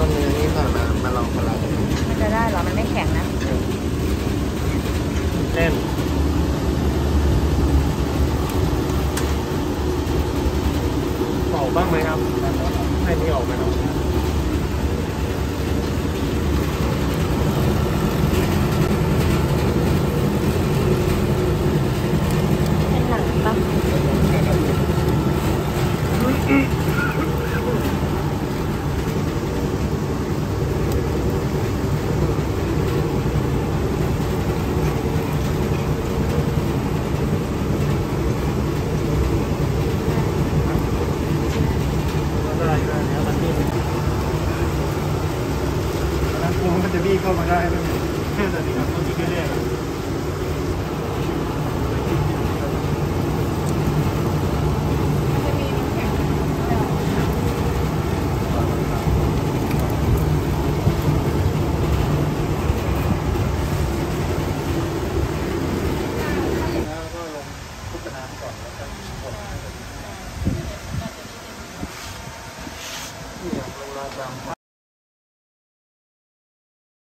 เอาเนื้อนี่ก่อนมามาลองสลัดมันจะได้เหรอ มันไม่แข็งนะเน่นออกบ้างไหมครับให้นี่ออกไหมครัป็นหนังปะ นั้นกลัวมันจะบี้เข้ามาได้ไหมแค่นั้นเองครับต้องคิดเรื่อยๆแล้วก็